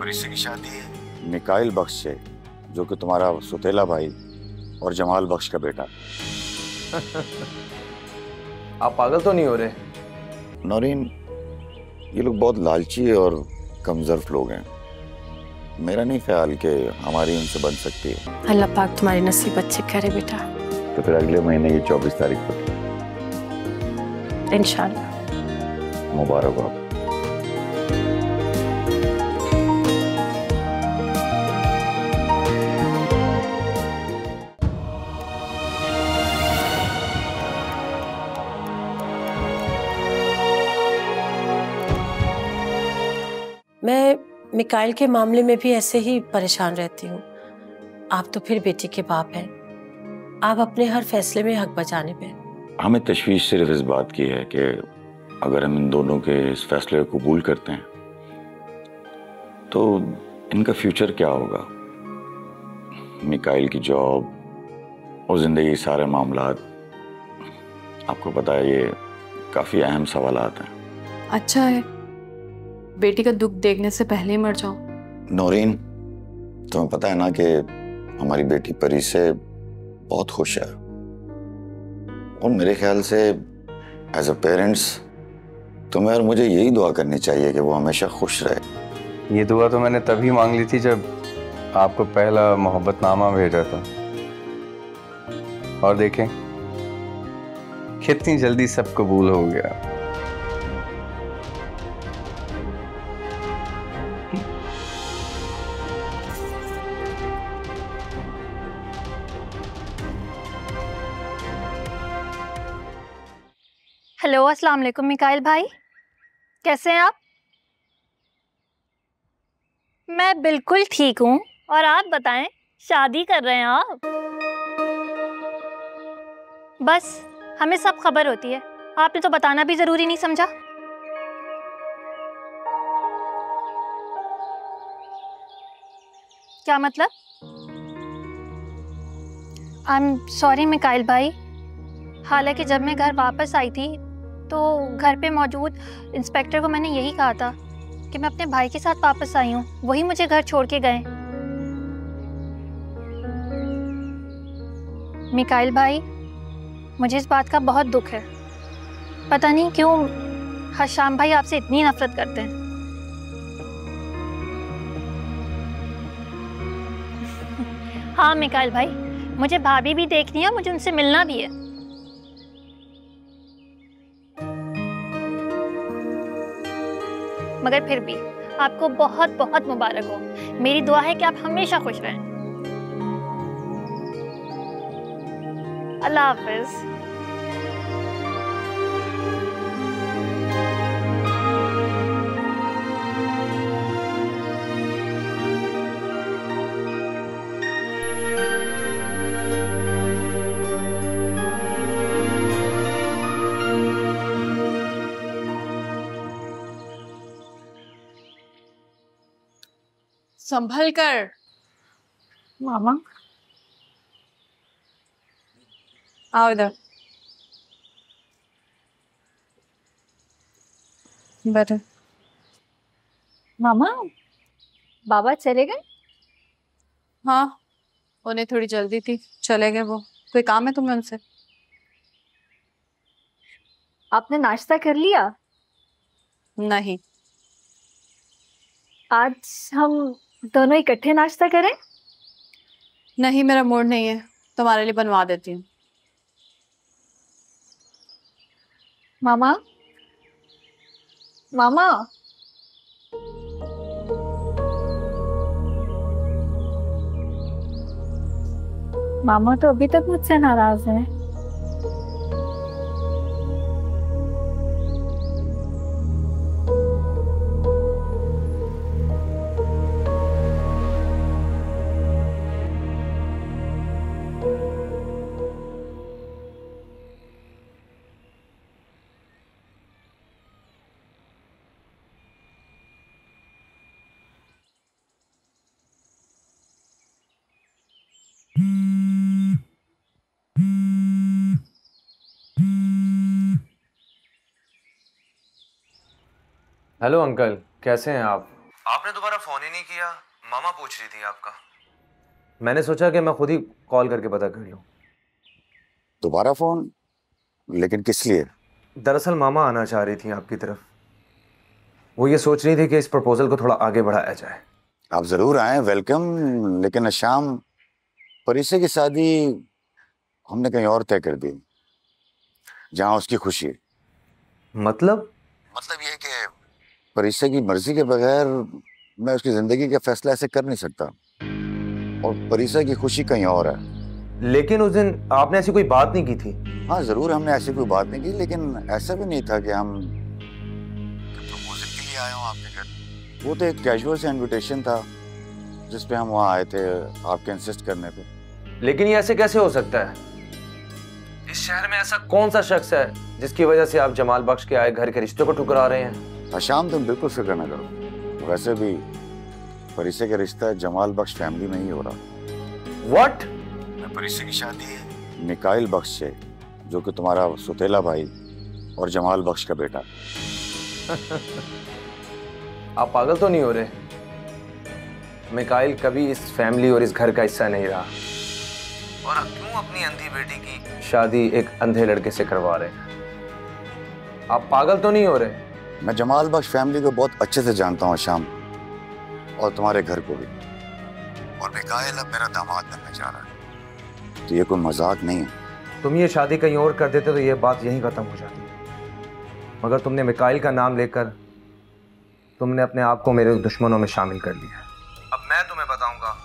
परिसे की शादी मिकाइल बख्श से जो कि तुम्हारा सुतेला भाई और जमाल बख्श का बेटा। आप पागल तो नहीं हो रहे? नौरीन ये लोग बहुत लालची और कमज़ोर लोग हैं। मेरा नहीं ख्याल कि हमारी उनसे बन सकती है। अल्लाह पाक तुम्हारी नसीब अच्छे करे बेटा। तो फिर अगले महीने की चौबीस तारीख को इंशाल्लाह। मुबारक हो। मिकाइल के मामले में भी ऐसे ही परेशान रहती हूँ। आप तो फिर बेटी के बाप हैं। आप अपने हर फैसले में हक बचाने पे हमें तशवीश सिर्फ़ इस बात की है कि अगर हम इन दोनों के इस फैसले को कबूल करते हैं तो इनका फ्यूचर क्या होगा? मिकाइल की जॉब और ज़िंदगी के सारे मामला आपको पता है ये काफ़ी अहम सवाल हैं। अच्छा है। बेटी का दुख देखने से पहले ही मर जाओ नौरीन तुम्हें पता है ना कि हमारी बेटी परी से बहुत खुश है। और मेरे ख्याल से एज अ पेरेंट्स तुम्हें और मुझे यही दुआ करनी चाहिए कि वो हमेशा खुश रहे। ये दुआ तो मैंने तभी मांग ली थी जब आपको पहला मोहब्बतनामा भेजा था। और देखें कितनी जल्दी सब कबूल हो गया। अस्सलाम वालेकुम मिकाइल भाई। कैसे हैं आप? मैं बिल्कुल ठीक हूँ। और आप बताएँ, शादी कर रहे हैं आप? बस, हमें सब खबर होती है। आपने तो बताना भी ज़रूरी नहीं समझा। क्या मतलब? आई एम सॉरी मिकाइल भाई। हालाँकि जब मैं घर वापस आई थी तो घर पे मौजूद इंस्पेक्टर को मैंने यही कहा था कि मैं अपने भाई के साथ वापस आई हूँ। वही मुझे घर छोड़ के गए। मिकाइल भाई, मुझे इस बात का बहुत दुख है। पता नहीं क्यों हर हशाम भाई आपसे इतनी नफरत करते हैं। हाँ मिकाइल भाई, मुझे भाभी भी देखनी है मुझे उनसे मिलना भी है। मगर फिर भी आपको बहुत बहुत मुबारक हो। मेरी दुआ है कि आप हमेशा खुश रहें। अल्लाह हाफिज़। संभल कर मामा? आओ इधर। बैठे मामा? बाबा चले गए? हाँ उन्हें थोड़ी जल्दी थी चले गए वो। कोई काम है तुम्हें उनसे? आपने नाश्ता कर लिया? नहीं। आज हम दोनों इकट्ठे नाश्ता करें? नहीं मेरा मूड नहीं है। तुम्हारे लिए बनवा देती हूँ। मामा? मामा? मामा तो अभी तक मुझसे नाराज़ है। हेलो अंकल कैसे हैं आप? आपने दोबारा फ़ोन ही नहीं किया। मामा पूछ रही थी आपका। मैंने सोचा कि मैं खुद ही कॉल करके पता कर लूँ। दोबारा फ़ोन लेकिन किस लिए? दरअसल मामा आना चाह रही थी आपकी तरफ़। वो ये सोच रही थी कि इस प्रपोजल को थोड़ा आगे बढ़ाया जाए। आप ज़रूर आए वेलकम लेकिन शाम परिसे की शादी हमने कहीं और तय कर दी। जहाँ उसकी खुशी मतलब? मतलब ये कि परिसे की मर्ज़ी के बगैर मैं उसकी ज़िंदगी का फैसला ऐसे कर नहीं सकता। और परिसा की खुशी कहीं और है। लेकिन उस दिन आपने ऐसी कोई बात नहीं की थी? हाँ ज़रूर हमने ऐसी कोई बात नहीं की लेकिन ऐसा भी नहीं था कि हम प्रपोजल के लिए आए हो आपके घर। वो तो एक कैजुअल सा इनविटेशन था जिस पे हम वहाँ आए थे आपके इंसिस्ट करने पे। लेकिन ये ऐसे कैसे हो सकता है? इस शहर में ऐसा कौन सा शख्स है जिसकी वजह से आप जमाल बख्श के आए घर के रिश्तों को ठुकरा रहे हैं? अशाम तुम बिल्कुल फ़िक्र न करो। वैसे भी परिसे का रिश्ता जमाल बख्श फैमिली में ही हो रहा। व्हाट परिसे की शादी मिकाइल बख्श से जो कि तुम्हारा सुतेला भाई और जमाल बख्श का बेटा। आप पागल तो नहीं हो रहे? मिकाइल कभी इस फैमिली और इस घर का हिस्सा नहीं रहा। और आप क्यों अपनी अंधी बेटी की? शादी एक अंधे लड़के से करवा रहे हैं। आप पागल तो नहीं हो रहे? मैं जमाल बख्श फैमिली को बहुत अच्छे से जानता हूँ शाम। और तुम्हारे घर को भी। और मिकाइल अब मेरा दामाद बनने जा रहा है। तो ये कोई मज़ाक नहीं है। तुम ये शादी कहीं और कर देते तो ये बात यहीं खत्म हो जाती। मगर तुमने मिकाइल का नाम लेकर तुमने अपने आप को मेरे दुश्मनों में शामिल कर लिया। अब मैं तुम्हें बताऊँगा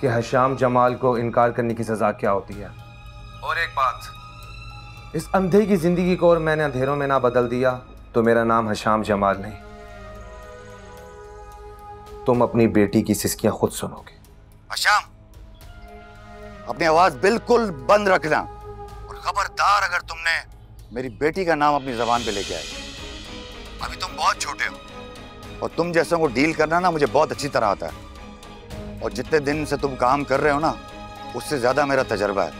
कि हशाम जमाल को इनकार करने की सजा क्या होती है। और एक बात। इस अंधे की ज़िंदगी को और मैंने अंधेरों में ना बदल दिया। तो मेरा नाम हशाम जमाल नहीं। तुम अपनी बेटी की सिस्कियाँ खुद सुनोगे। हशाम, अपनी आवाज़ बिल्कुल बंद रखना और खबरदार अगर तुमने मेरी बेटी का नाम अपनी जबान पे लेके आए अभी तुम बहुत छोटे हो। और तुम जैसों को डील करना ना मुझे बहुत अच्छी तरह आता है। और जितने दिन से तुम काम कर रहे हो ना, उससे ज़्यादा मेरा तजर्बा है।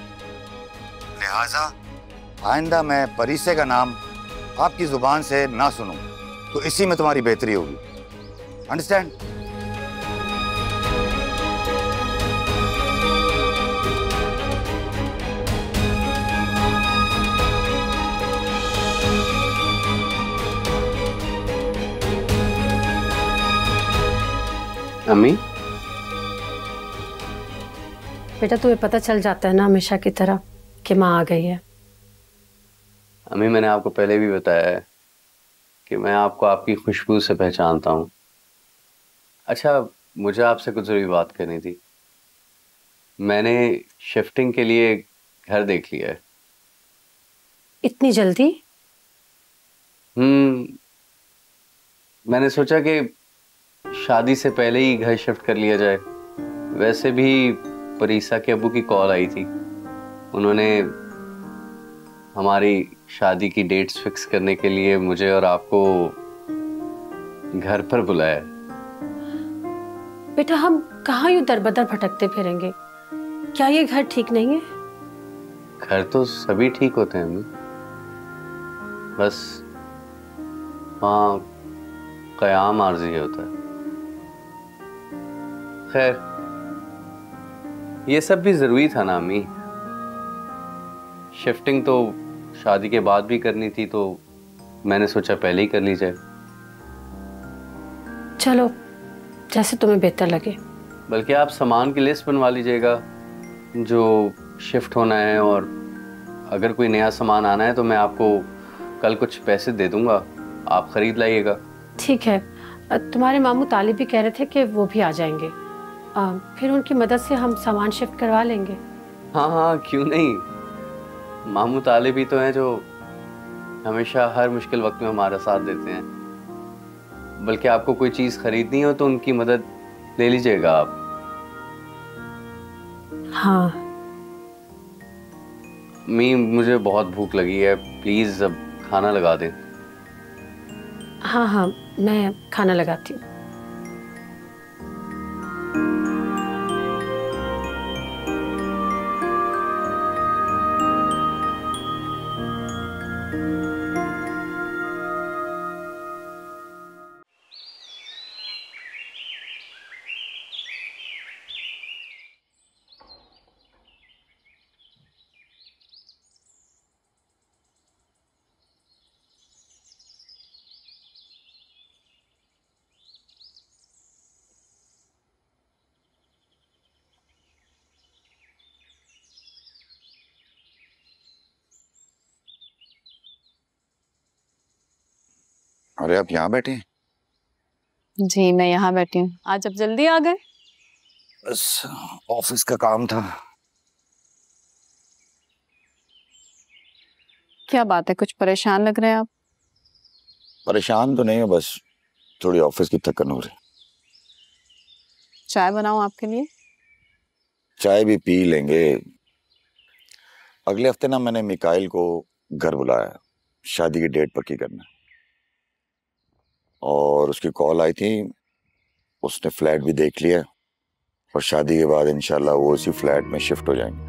लिहाजा, आइंदा मैं परिसे का नाम आपकी ज़ुबान से ना सुनूं तो इसी में तुम्हारी बेहतरी होगी। अंडरस्टैंड अम्मी? बेटा तुम्हें पता चल जाता है ना हमेशा की तरह कि माँ आ गई है। अम्मी मैंने आपको पहले भी बताया है कि मैं आपको आपकी खुशबू से पहचानता हूँ। अच्छा मुझे आपसे कुछ ज़रूरी बात करनी थी। मैंने शिफ्टिंग के लिए घर देख लिया है। इतनी जल्दी? हम्म। मैंने सोचा कि शादी से पहले ही घर शिफ्ट कर लिया जाए। वैसे भी परीसा के अबू की कॉल आई थी। उन्होंने हमारी शादी की डेट्स फिक्स करने के लिए मुझे और आपको घर पर बुलाया। बेटा हम कहाँ यूँ दर बदर भटकते फिरेंगे? क्या ये घर ठीक नहीं है? घर तो सभी ठीक होते हैं बस वहाँ कयाम आर्जी होता है। खैर ये सब भी ज़रूरी था ना अम्मी। शिफ्टिंग तो शादी के बाद भी करनी थी तो मैंने सोचा पहले ही कर ली जाए। चलो जैसे तुम्हें बेहतर लगे। बल्कि आप सामान की लिस्ट बनवा लीजिएगा जो शिफ्ट होना है और अगर कोई नया सामान आना है तो मैं आपको कल कुछ पैसे दे दूँगा। आप खरीद लाइएगा। ठीक है। तुम्हारे मामू तालिब भी कह रहे थे कि वो भी आ जाएँगे। अ, फिर उनकी मदद से हम सामान शिफ्ट करवा लेंगे। हाँ हाँ क्यों नहीं? मामू ताले भी तो हैं जो हमेशा हर मुश्किल वक्त में हमारा साथ देते हैं। बल्कि आपको कोई चीज़ खरीदनी हो तो उनकी मदद ले लीजिएगा आप। हाँ। मी मुझे बहुत भूख लगी है। प्लीज़ अब खाना लगा दें। हाँ हाँ मैं खाना लगाती हूँ। अरे आप यहाँ बैठे हैं? जी मैं यहाँ बैठी हूँ। आज अब जल्दी आ गए? बस ऑफ़िस का काम था। क्या बात है कुछ परेशान लग रहे हैं आप? परेशान तो नहीं हो बस थोड़ी ऑफ़िस की थकन हो रही। चाय बनाऊँ आपके लिए? चाय भी पी लेंगे। अगले हफ़्ते ना मैंने मिकाइल को घर बुलाया। शादी की डेट पक्की करना और उसकी कॉल आई थी उसने फ्लैट भी देख लिया और शादी के बाद इंशाल्लाह वो उसी फ्लैट में शिफ्ट हो जाएँगे।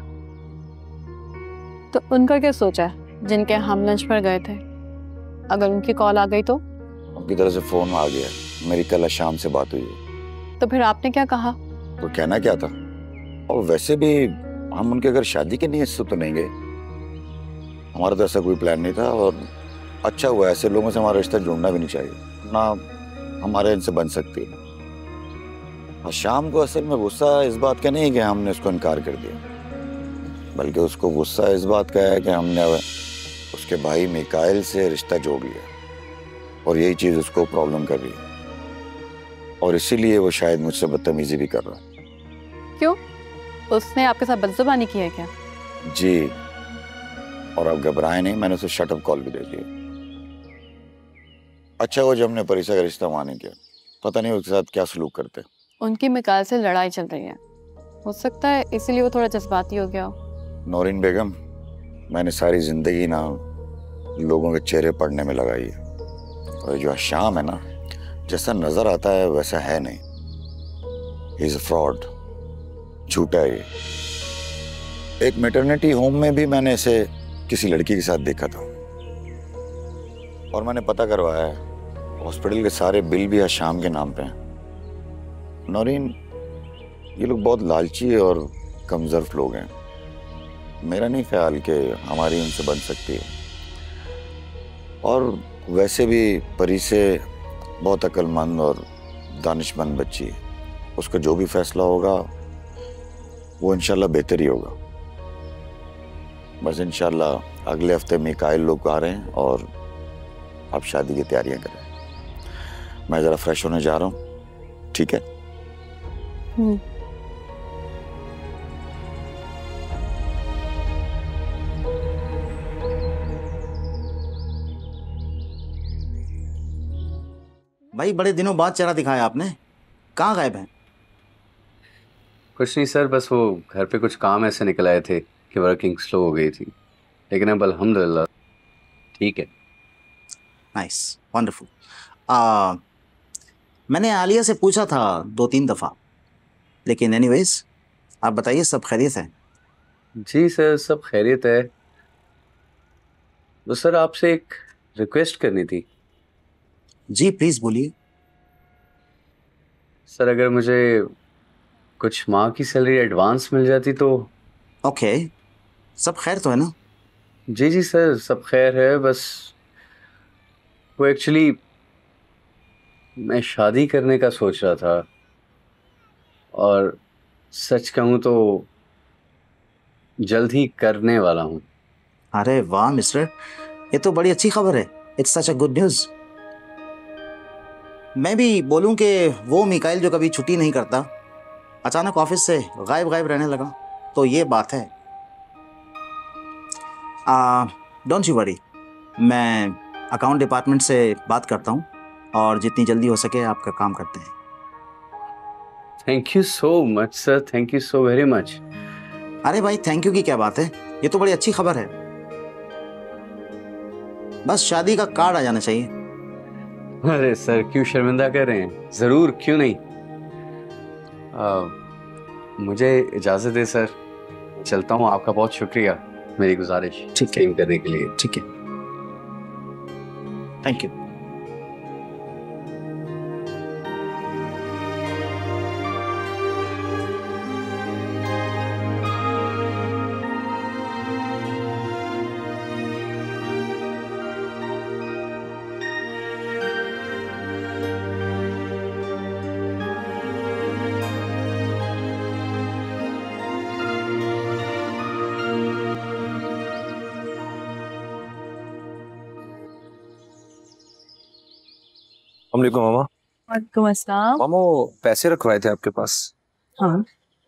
तो उनका क्या सोचा है जिनके हम लंच पर गए थे? अगर उनकी कॉल आ गई तो? उनकी तरफ़ से फ़ोन आ गया मेरी कल शाम से बात हुई है। तो फिर आपने क्या कहा? तो कहना क्या था? और वैसे भी हम उनके अगर शादी के नियत से तो नहीं गए हमारा तो ऐसा कोई प्लान नहीं था और अच्छा हुआ ऐसे लोगों से हमारा रिश्ता जुड़ना भी नहीं चाहिए। ना हमारे इनसे बन सकती है। और शाम को असल में गुस्सा इस बात का नहीं कि हमने उसको इनकार कर दिया बल्कि उसको गुस्सा इस बात का है कि हमने उसके भाई मिकाइल से रिश्ता जोड़ लिया और यही चीज़ उसको प्रॉब्लम कर रही है। और इसीलिए वो शायद मुझसे बदतमीजी भी कर रहा है। क्यों? उसने आपके साथ बदजुबानी की है क्या? जी। और अब घबराए नहीं मैंने उसे शटअप कॉल भी दे दी अच्छा वो जब हमने परिसा का रिश्ता माने किया? पता नहीं उसके साथ क्या सलूक करते। उनकी मिकाल से लड़ाई चल रही है। हो सकता है इसीलिए वो थोड़ा जज्बाती हो गया हो। नौरीन बेगम मैंने सारी ज़िंदगी ना लोगों के चेहरे पढ़ने में लगाई है। और जो शाम है ना जैसा नज़र आता है वैसा है नहीं। इज़ फ्रॉड झूठा है ये। एक मेटर्निटी होम में भी मैंने इसे किसी लड़की के साथ देखा था। और मैंने पता करवाया है हॉस्पिटल के सारे बिल भी शाम के नाम पे हैं। नौरीन, ये लोग बहुत लालची और कमज़ोर लोग हैं। मेरा नहीं ख्याल कि हमारी उनसे बन सकती है। और वैसे भी परी से बहुत अक्लमंद और दानिशमंद बच्ची है। उसका जो भी फैसला होगा, वो इंशाल्लाह बेहतर ही होगा। बस इंशाल्लाह अगले हफ़्ते मिकाइल लोग आ रहे हैं और आप शादी की तैयारियाँ करें। मैं ज़रा फ्रेश होने जा रहा हूँ। ठीक है? भाई बड़े दिनों बाद चेहरा दिखाया आपने। कहाँ गायब हैं? कुछ नहीं सर बस वो घर पे कुछ काम ऐसे निकल आए थे कि वर्किंग स्लो हो गई थी। लेकिन अब अल्हम्दुलिल्लाह। ठीक है। नाइस वंडरफुल मैंने आलिया से पूछा था दो तीन दफ़ा। लेकिन एनीवेज आप बताइए सब खैरियत है? जी सर सब खैरियत है। तो सर आपसे एक रिक्वेस्ट करनी थी। जी प्लीज़ बोलिए। सर अगर मुझे कुछ माह की सैलरी एडवांस मिल जाती तो? ओके सब खैर तो है ना? जी जी सर सब खैर है बस वो एक्चुअली मैं शादी करने का सोच रहा था और सच कहूँ तो जल्द ही करने वाला हूँ। अरे वाह, मिस्टर। ये तो बड़ी अच्छी खबर है। It's such a good news मैं भी बोलूँ कि वो मिकाइल जो कभी छुट्टी नहीं करता, अचानक ऑफ़िस से गायब गायब रहने लगा तो ये बात है। डोंट यू वरी मैं अकाउंट डिपार्टमेंट से बात करता हूँ। और जितनी जल्दी हो सके आपका काम करते हैं। Thank you so much sir thank you so very much अरे भाई थैंक यू की क्या बात है? ये तो बड़ी अच्छी खबर है। बस शादी का कार्ड आ जाना चाहिए। अरे सर क्यों शर्मिंदा कर रहे हैं? ज़रूर क्यों नहीं? आ, मुझे इजाज़त है सर। चलता हूँ आपका बहुत शुक्रिया मेरी गुजारिश ठीक है। करने के लिए। ठीक है। थैंक यू वालेकुम मामा। वालेकुम अस्सलाम। मामा वो पैसे रखवाए थे आपके पास? हाँ।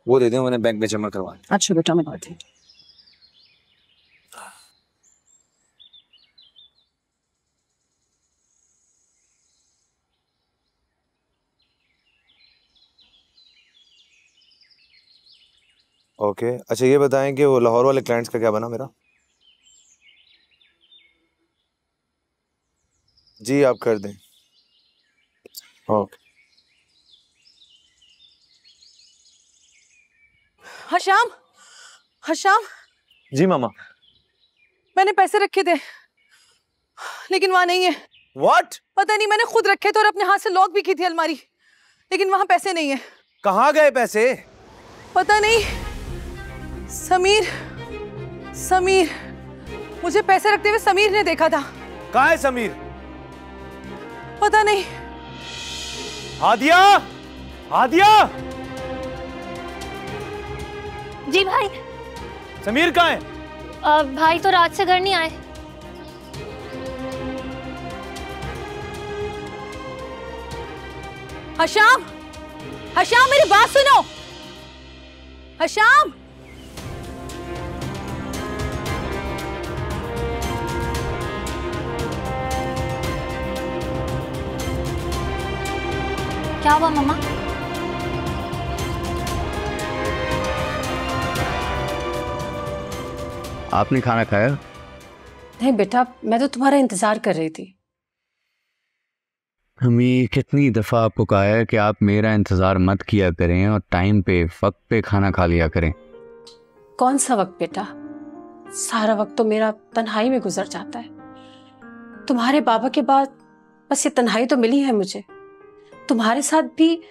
वो दे दें मैंने बैंक में जमा करवा अच्छा बेटा मैं बात ओके। okay. अच्छा ये बताएँ कि वो लाहौर वाले क्लाइंट्स का क्या बना मेरा? जी आप कर दें। ओके हशाम हशाम जी मामा। मैंने पैसे रखे थे लेकिन वहाँ नहीं है। व्हाट पता नहीं मैंने खुद रखे थे और अपने हाथ से लॉक भी की थी अलमारी लेकिन वहाँ पैसे नहीं है। कहाँ गए पैसे? पता नहीं। समीर समीर मुझे पैसे रखते हुए समीर ने देखा था। कहाँ है समीर? पता नहीं। हादिया? हादिया? जी भाई। समीर कहाँ है? आ, भाई तो रात से घर नहीं आए। हशाम हशाम मेरी बात सुनो। हशाम क्या हुआ मम्मा? आपने खाना खाया? नहीं बेटा मैं तो तुम्हारा इंतज़ार कर रही थी। हमें कितनी दफ़ा आपको कहा है कि आप मेरा इंतज़ार मत किया करें और टाइम पे वक्त पे खाना खा लिया करें। कौन सा वक्त बेटा? सारा वक्त तो मेरा तन्हाई में गुजर जाता है। तुम्हारे बाबा के बाद बस ये तन्हाई तो मिली है मुझे। तुम्हारे साथ भी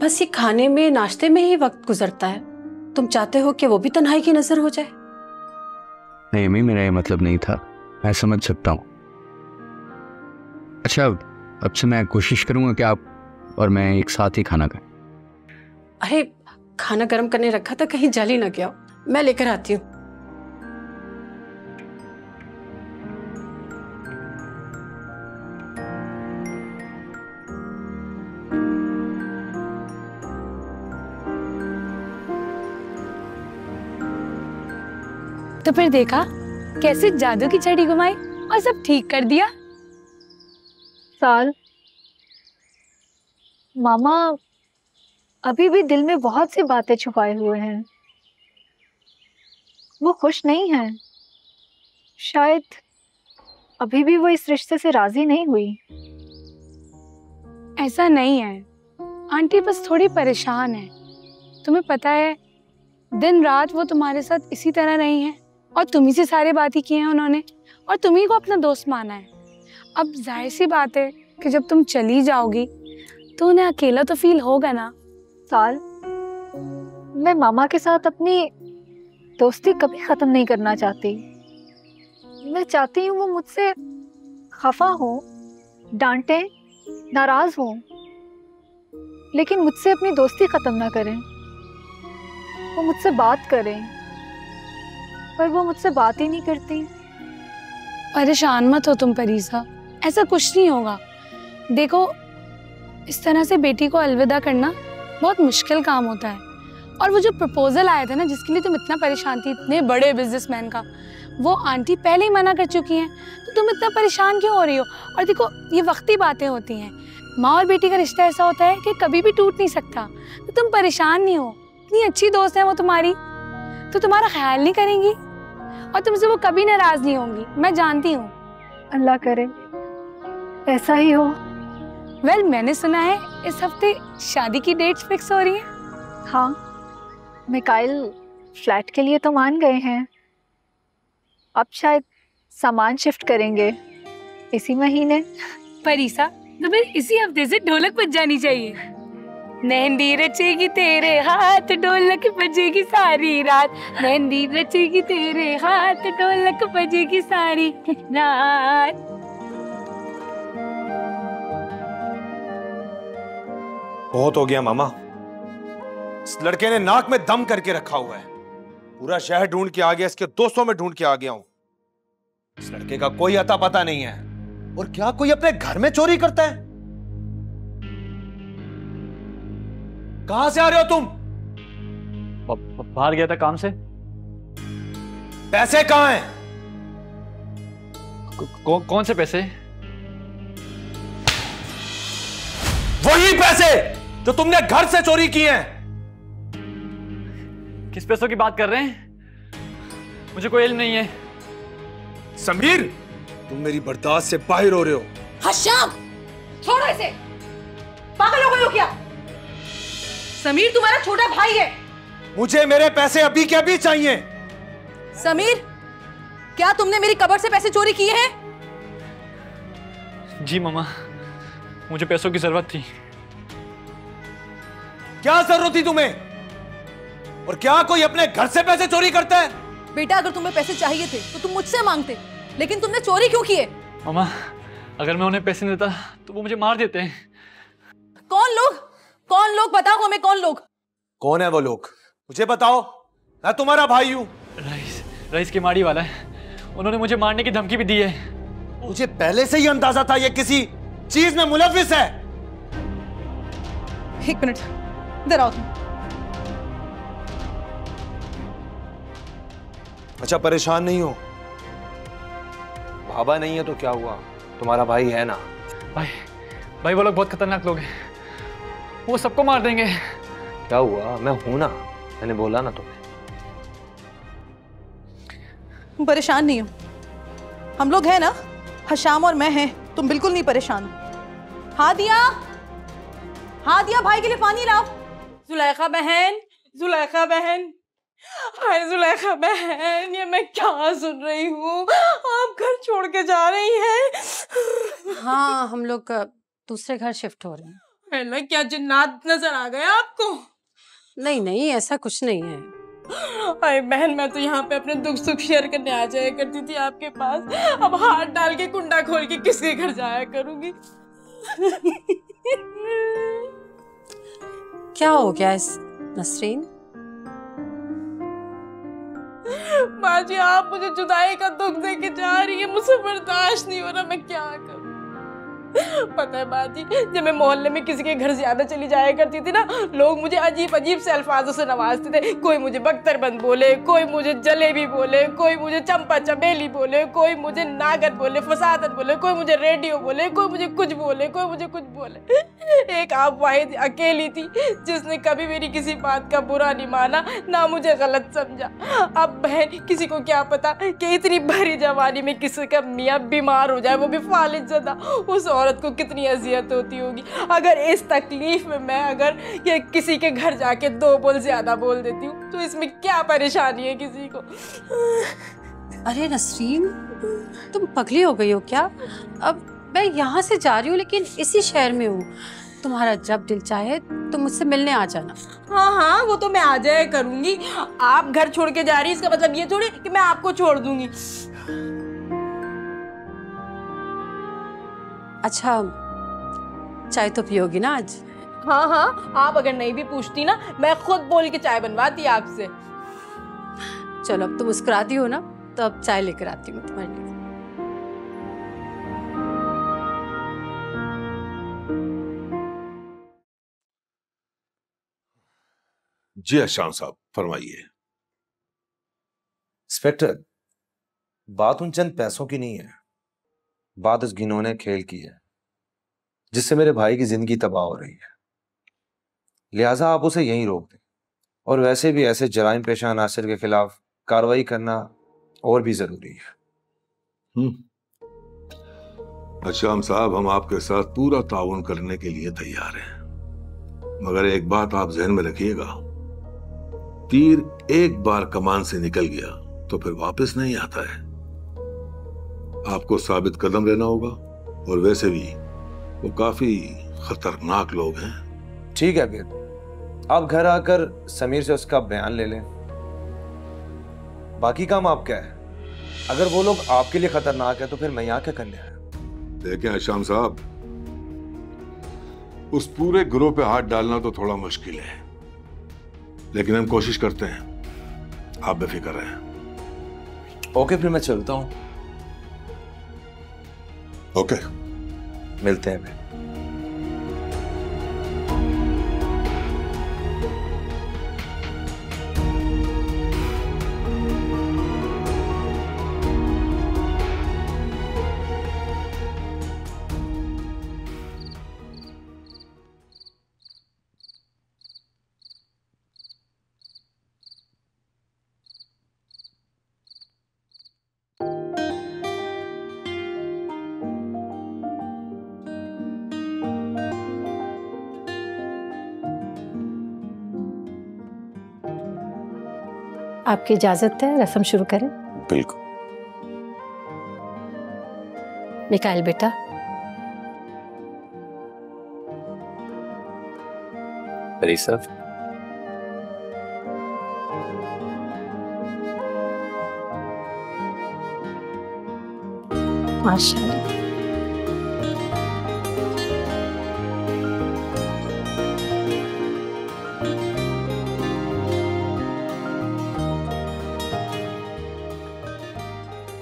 बस ये खाने में नाश्ते में ही वक्त गुजरता है। तुम चाहते हो कि वो भी तन्हाई की नज़र हो जाए? नहीं अम्मी मेरा ये मतलब नहीं था। मैं समझ सकता हूँ। अच्छा अब से मैं कोशिश करूँगा कि आप और मैं एक साथ ही खाना खाएँ। अरे खाना गर्म करने रखा था कहीं जल ना गया। मैं लेकर आती हूँ। तो फिर देखा, कैसे जादू की छड़ी घुमाई और सब ठीक कर दिया। साल, मामा, अभी भी दिल में बहुत सी बातें छुपाए हुए हैं। वो खुश नहीं है। शायद अभी भी वो इस रिश्ते से राज़ी नहीं हुई। ऐसा नहीं है। आंटी बस थोड़ी परेशान है। तुम्हें पता है दिन रात वो तुम्हारे साथ इसी तरह नहीं हैं। और तुम्ही से सारे बातें किए हैं उन्होंने। और तुम्ही को अपना दोस्त माना है। अब ज़ाहिर सी बात है कि जब तुम चली जाओगी तो उन्हें अकेला तो फील होगा ना? साल, मैं मामा के साथ अपनी दोस्ती कभी खत्म नहीं करना चाहती। मैं चाहती हूँ वो मुझसे खफा हो, डांटे, नाराज़ हो, लेकिन मुझसे अपनी दोस्ती खत्म ना करें। वो मुझसे बात करें। पर वो मुझसे बात ही नहीं करती। परेशान मत हो तुम परीसा। ऐसा कुछ नहीं होगा। देखो, इस तरह से बेटी को अलविदा करना बहुत मुश्किल काम होता है। और वो जो प्रपोजल आया था ना, जिसके लिए तुम इतना परेशान थी, इतने बड़े बिजनेसमैन का, वो आंटी पहले ही मना कर चुकी हैं। तो तुम इतना परेशान क्यों हो रही हो? और देखो, ये वक्ती बातें होती हैं। माँ और बेटी का रिश्ता ऐसा होता है कि कभी भी टूट नहीं सकता। तो तुम परेशान नहीं हो। इतनी अच्छी दोस्त है वो तुम्हारी। तो तुम्हारा ख्याल नहीं करेंगी? और तुमसे वो कभी नाराज़ नहीं होंगी। मैं जानती हूँ। अल्लाह करे। ऐसा ही हो। वेल well, मैंने सुना है इस हफ़्ते शादी की डेट्स फिक्स हो रही हैं। हाँ। मिकाइल फ्लैट के लिए तो मान गए हैं। अब शायद सामान शिफ्ट करेंगे। इसी महीने। परीसा तो फिर इसी हफ़्ते से ढोलक बज जानी चाहिए। मेहंदी रचेगी तेरे हाथ, ढोलक बजेगी सारी रात। मेहंदी रचेगी तेरे हाथ, ढोलक बजेगी सारी रात। बहुत हो गया मामा। इस लड़के ने नाक में दम करके रखा हुआ है। पूरा शहर ढूंढ के आ गया, इसके दोस्तों में ढूंढ के आ गया हूँ। इस लड़के का कोई अता पता नहीं है। और क्या कोई अपने घर में चोरी करता है? कहाँ से आ रहे हो तुम? बाहर गया था काम से। पैसे कहाँ हैं? कौ, कौन से पैसे? वही पैसे जो तुमने घर से चोरी किए हैं। किस पैसों की बात कर रहे हैं? मुझे कोई इल्म नहीं है। समीर तुम मेरी बर्दाश्त से बाहर हो रहे हो। हश्याम छोड़ो इसे। पागल हो गए हो क्या? समीर तुम्हारा छोटा भाई है। मुझे मेरे पैसे अभी के अभी चाहिए? समीर क्या तुमने मेरी कबर से पैसे चोरी किए हैं? जी मामा मुझे पैसों की ज़रूरत थी। क्या ज़रूरत थी तुम्हें? और क्या कोई अपने घर से पैसे चोरी करता है? बेटा अगर तुम्हें पैसे चाहिए थे तो तुम मुझसे मांगते लेकिन तुमने चोरी क्यों किए मामा अगर मैं उन्हें पैसे नहीं देता तो वो मुझे मार देते हैं। कौन लोग? कौन लोग? बताओ हमें कौन लोग? कौन है वो लोग? मुझे बताओ। मैं तुम्हारा भाई हूँ। रईस रईस की माड़ी वाला है। उन्होंने मुझे मारने की धमकी भी दी है। मुझे पहले से ही अंदाज़ा था ये किसी चीज़ में मुलविस है। एक मिनट। इधर आओ तुम। अच्छा परेशान नहीं हो? बाबा नहीं है तो क्या हुआ? तुम्हारा भाई है ना? भाई भाई वो लोग बहुत खतरनाक लोग हैं। वो सबको मार देंगे। क्या हुआ? मैं हूँ ना? मैंने बोला ना तुम्हें। तुम परेशान नहीं हो। हम लोग हैं ना? हशाम और मैं हैं। तुम बिल्कुल नहीं परेशान। हाँ दिया हाँ दिया भाई के लिए पानी लाओ। जुलेखा बहन जुलेखा बहन। हाय जुलेखा बहन ये मैं क्या सुन रही हूँ? आप घर छोड़ के जा रही हैं। हाँ हम लोग दूसरे घर शिफ्ट हो रहे हैं। पहले क्या जिन्नात नज़र आ गया आपको? नहीं नहीं ऐसा कुछ नहीं है। अरे बहन मैं तो यहाँ पे अपने दुख सुख शेयर करने आ जाया करती थी आपके पास। अब हाथ डाल के कुंडा खोल के किसके घर जाया करूँगी? क्या हो गया इस नसरीन? माँ जी आप मुझे जुदाई का दुख दे के जा रही है। मुझसे बर्दाश्त नहीं हो रहा मैं क्या करूँ? पता है माँ जी, जब मैं मोहल्ले में किसी के घर ज़्यादा चली जाया करती थी ना, लोग मुझे अजीब अजीब से अल्फाजों से नवाजते थे। कोई मुझे बख्तरबंद बोले, कोई मुझे जलेबी बोले, कोई मुझे चंपा चमेली बोले, कोई मुझे नागत बोले, फसादत बोले, कोई मुझे रेडियो बोले, कोई मुझे कुछ बोले, कोई मुझे कुछ बोले। एक आप वाहिद अकेली थी, जिसने कभी मेरी किसी बात का बुरा नहीं माना, ना मुझे गलत समझा। अब बहन, किसी को क्या पता कि इतनी भरी जवानी में किसी का मियाँ बीमार हो जाए, वो भी फालिज ज़्यादा उस औरत को कितनी अजियत होती होगी? अगर इस तकलीफ़ में मैं अगर ये किसी के घर जाके दो बोल ज़्यादा बोल देती हूँ तो इसमें क्या परेशानी है किसी को? अरे नसरीन तुम पगली हो गई हो क्या? अब मैं यहाँ से जा रही हूँ लेकिन इसी शहर में हूँ। तुम्हारा जब दिल चाहे तो मुझसे मिलने आ जाना। हाँ हाँ वो तो मैं आ जाया करूँगी। आप घर छोड़ के जा रही इसका मतलब ये थोड़ी कि मैं आपको छोड़ दूँगी। अच्छा चाय तो पियोगी ना आज? हाँ हाँ आप अगर नहीं भी पूछती ना मैं खुद बोल के चाय बनवाती आपसे। चलो अब तुम मुस्कुराती हो ना तो अब चाय लेकर आती हूँ तुम्हारे लिए। जी अशान साहब फरमाइए। इंस्पेक्टर बात उन चंद पैसों की नहीं है। बात उस घिनौने खेल की है, जिससे मेरे भाई की ज़िंदगी तबाह हो रही है। लिहाजा आप उसे यहीं रोक दें और वैसे भी ऐसे जराइम पेशा नासिर के खिलाफ कार्रवाई करना और भी ज़रूरी है। अशाम साहब, हम आपके साथ पूरा ताउन करने के लिए तैयार हैं। मगर एक बात आप जहन में रखिएगा। तीर एक बार कमान से निकल गया तो फिर वापस नहीं आता है। आपको साबित कदम रहना होगा। और वैसे भी वो काफ़ी खतरनाक लोग हैं। ठीक है फिर आप घर आकर समीर से उसका बयान ले लें। बाकी काम आपका है? अगर वो लोग आपके लिए खतरनाक है तो फिर मैं यहाँ क्या करने आया? देखें अशाम साहब उस पूरे ग्रोह पे हाथ डालना तो थोड़ा मुश्किल है। लेकिन हम कोशिश करते हैं। आप बेफिक्र रहें। ओके फिर मैं चलता हूँ। ओके मिलते हैं फिर। आपकी इजाज़त है रस्म शुरू करें। बिल्कुल। मिकाइल बेटा। साहब माशाल्लाह।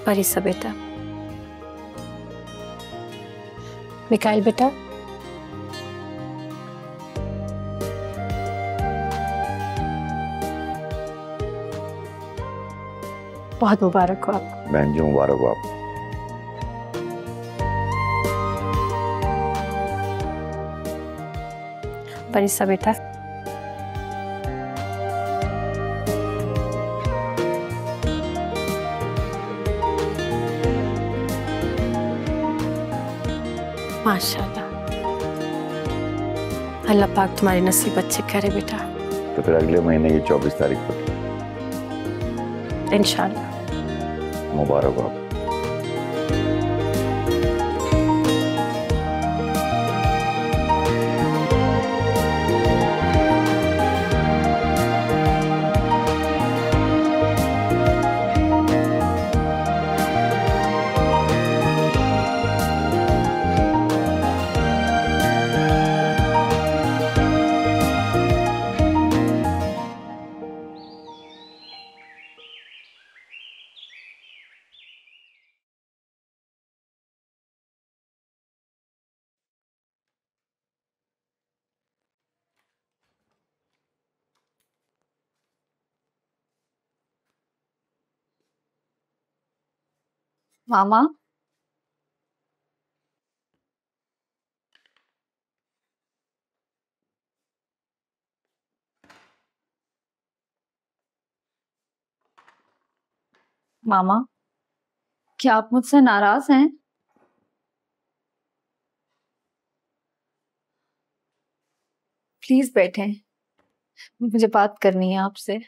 परिसा बेटा मिकाइल बेटा? बहुत मुबारक हो आप। बहन जी मुबारक हो आपको परिसा बेटा अल्लाह पाक तुम्हारी नसीब अच्छे करे बेटा। तो फिर अगले महीने की चौबीस तारीख को इंशाल्लाह। मुबारक हो मामा? मामा क्या आप मुझसे नाराज़ हैं? प्लीज़ बैठें। मुझे बात करनी है आपसे।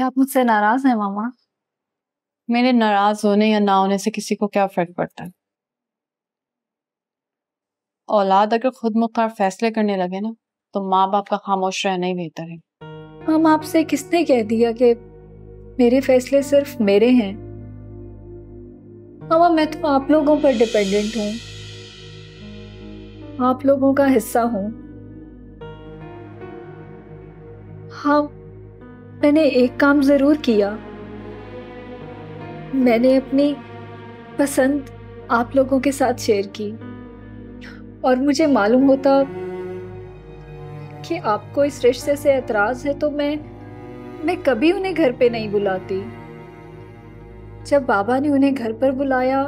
क्या आप मुझसे नाराज़ हैं मामा। मेरे नाराज़ होने या ना होने से किसी को क्या फ़र्क पड़ता है? औलाद अगर खुद मुख्तार फैसले करने लगे ना तो माँ बाप का खामोश रहना ही बेहतर है। हम आपसे किसने कह दिया कि मेरे फैसले सिर्फ़ मेरे हैं? मामा मैं तो आप लोगों पर डिपेंडेंट हूँ। आप लोगों का हिस्सा हूँ। हाँ मैंने एक काम ज़रूर किया। मैंने अपनी पसंद आप लोगों के साथ शेयर की। और मुझे मालूम होता कि आपको इस रिश्ते से एतराज़ है तो मैं मैं कभी उन्हें घर पे नहीं बुलाती। जब बाबा ने उन्हें घर पर बुलाया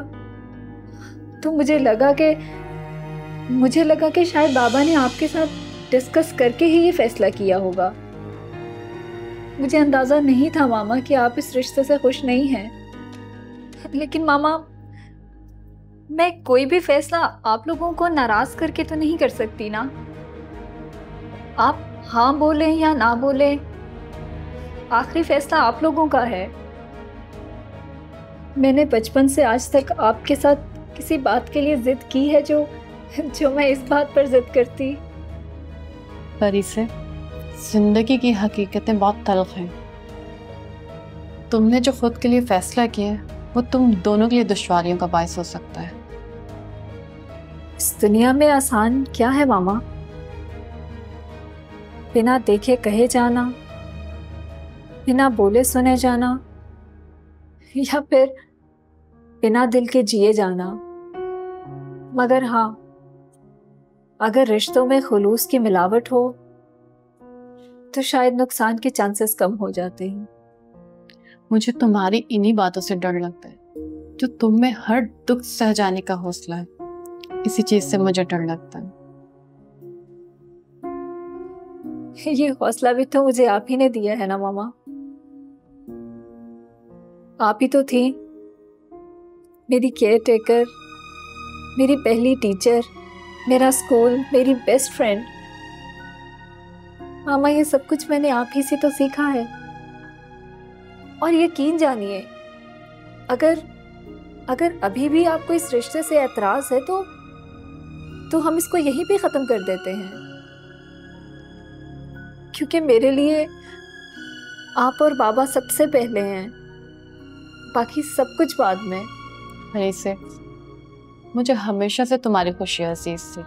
तो मुझे लगा कि, मुझे लगा कि शायद बाबा ने आपके साथ डिस्कस करके ही ये फैसला किया होगा। मुझे अंदाज़ा नहीं था मामा कि आप इस रिश्ते से खुश नहीं हैं। लेकिन मामा, मैं कोई भी फैसला आप लोगों को नाराज़ करके तो नहीं कर सकती ना? आप हाँ बोले या ना बोले, आखिरी फैसला आप लोगों का है। मैंने बचपन से आज तक आपके साथ किसी बात के लिए जिद की है जो जो मैं इस बात पर जिद करती। परी से ज़िंदगी की हकीकतें बहुत तल्ख हैं। तुमने जो खुद के लिए फैसला किया है, वो तुम दोनों के लिए दुश्वारियों का बायस हो सकता है। इस दुनिया में आसान क्या है मामा? बिना देखे कहे जाना, बिना बोले सुने जाना, या फिर बिना दिल के जिए जाना। मगर हाँ अगर रिश्तों में खलूस की मिलावट हो तो शायद नुकसान के चांसेस कम हो जाते हैं। मुझे तुम्हारी इन्हीं बातों से डर लगता है जो तुम में हर दुख सह जाने का हौसला है। इसी चीज़ से मुझे डर लगता है। ये हौसला भी तो मुझे आप ही ने दिया है ना मामा? आप ही तो थी। मेरी केयर टेकर मेरी पहली टीचर मेरा स्कूल मेरी बेस्ट फ्रेंड मामा, ये सब कुछ मैंने आप ही से तो सीखा है। और यकीन जानिए, अगर अगर अभी भी आपको इस रिश्ते से एतराज़ है तो तो हम इसको यहीं पे ख़त्म कर देते हैं। क्योंकि मेरे लिए आप और बाबा सबसे पहले हैं, बाकी सब कुछ बाद में। से, मुझे हमेशा से तुम्हारी खुशी अज़ीज़ थी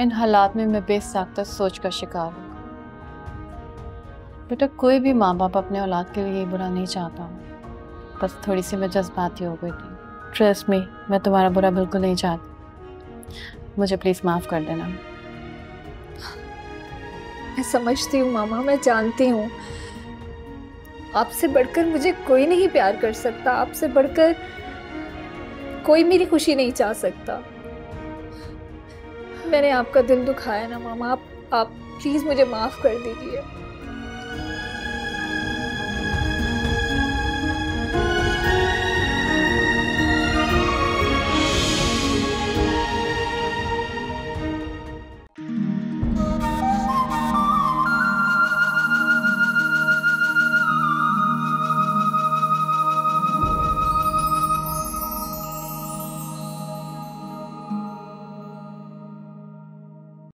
इन हालात में मैं बेसाख्ता सोच का शिकार हूँ बेटा, कोई भी माँ बाप अपने औलाद के लिए बुरा नहीं चाहता। हूँ बस थोड़ी सी मैं जज्बाती हो गई थी। ट्रस्ट में मैं तुम्हारा बुरा बिल्कुल नहीं चाहती। मुझे प्लीज़ माफ़ कर देना। मैं समझती हूँ मामा, मैं जानती हूँ। आपसे बढ़कर मुझे कोई नहीं प्यार कर सकता। आपसे बढ़कर कोई मेरी खुशी नहीं चाह सकता। मैंने आपका दिल दुखाया ना मामा आप आप प्लीज़ मुझे माफ़ कर दीजिए।